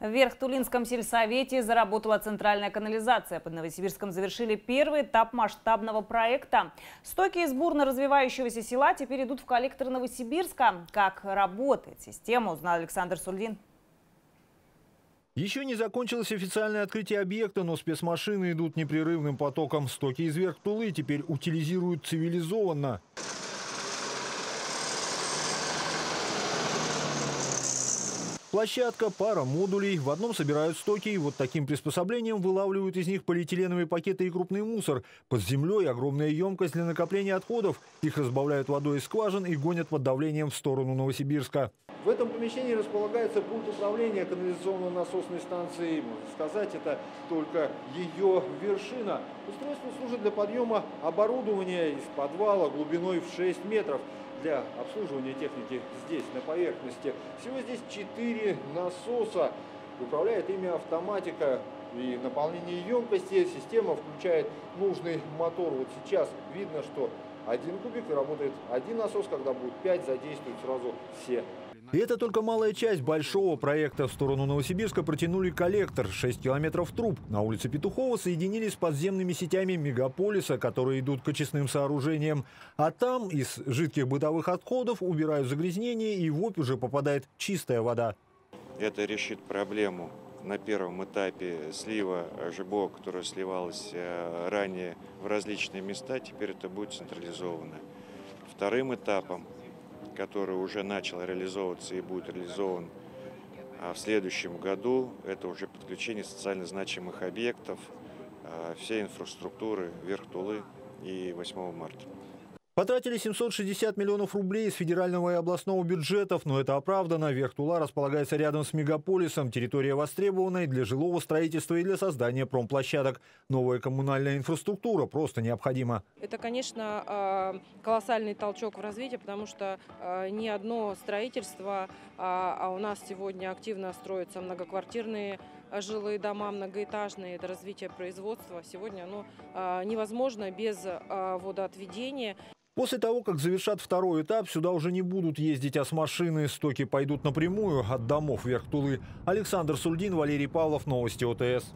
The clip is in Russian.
В Верхтулинском сельсовете заработала центральная канализация. Под Новосибирском завершили первый этап масштабного проекта. Стоки из бурно развивающегося села теперь идут в коллектор Новосибирска. Как работает система, узнал Александр Сульдин. Еще не закончилось официальное открытие объекта, но спецмашины идут непрерывным потоком. Стоки из Верхтулы теперь утилизируют цивилизованно. Площадка, пара модулей. В одном собирают стоки и вот таким приспособлением вылавливают из них полиэтиленовые пакеты и крупный мусор. Под землей огромная емкость для накопления отходов. Их разбавляют водой из скважин и гонят под давлением в сторону Новосибирска. В этом помещении располагается пункт управления канализационно-насосной станцией. Можно сказать, это только ее вершина. Устройство служит для подъема оборудования из подвала глубиной в 6 метров для обслуживания техники здесь, на поверхности. Всего здесь 4 насоса. Управляет ими автоматика и наполнение емкости. Система включает нужный мотор. Вот сейчас видно, что один кубик и работает один насос, когда будет 5, задействуют сразу все и это только малая часть большого проекта. В сторону Новосибирска протянули коллектор. 6 километров труб. На улице Петухова соединились с подземными сетями мегаполиса, которые идут к очистным сооружениям. А там из жидких бытовых отходов убирают загрязнение, и в ОП уже попадает чистая вода. Это решит проблему на первом этапе слива ЖБО, которое сливалось э, ранее в различные места, теперь это будет централизовано. Вторым этапом который уже начал реализовываться и будет реализован а в следующем году. Это уже подключение социально значимых объектов, а, всей инфраструктуры Верхтулы и 8 марта. Потратили 760 миллионов рублей из федерального и областного бюджетов, но это оправдано. Верхтула располагается рядом с мегаполисом. Территория востребованная для жилого строительства и для создания промплощадок. Новая коммунальная инфраструктура просто необходима. Это, конечно, а, колоссальный толчок в развитии, потому что а, ни одно строительство, а, а у нас сегодня активно строятся многоквартирные жилые дома, многоэтажные, это развитие производства. Сегодня оно невозможно без водоотведения. После того, как завершат второй этап, сюда уже не будут ездить, а с машины. Стоки пойдут напрямую от домов вверх Тулы. Александр Сульдин, Валерий Павлов, Новости ОТС.